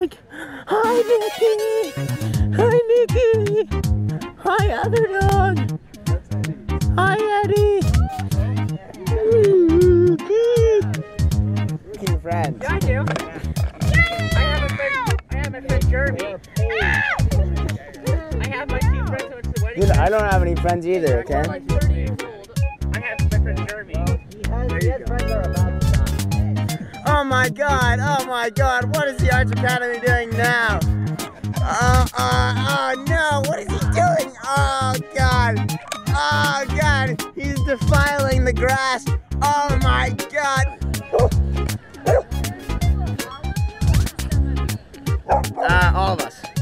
Hi, Nikki. Hi, Nikki. Hi, other dog. Hi, Eddie. Your friends. Yeah, I do. I have a friend. I have my friend Jeremy. I have my two friends who went to the wedding. Dude, I don't have any friends either, I'm okay? My god, oh my god, what is the Arch Academy doing now? Uh, uh, oh no, what is he doing? Oh god, oh god, he's defiling the grass. Oh my god. Uh, all of us.